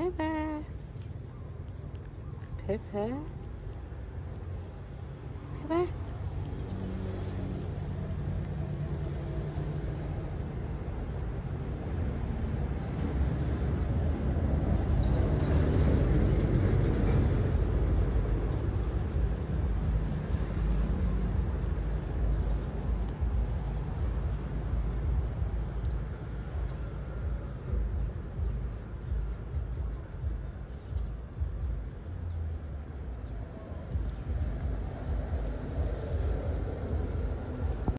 Pepe. Pepe. Pepe.